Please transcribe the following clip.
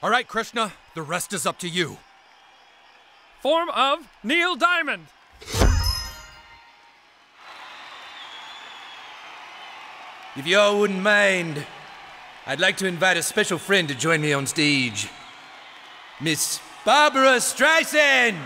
All right, Krishna, the rest is up to you. Form of Neil Diamond. If y'all wouldn't mind, I'd like to invite a special friend to join me on stage. Miss Barbra Streisand!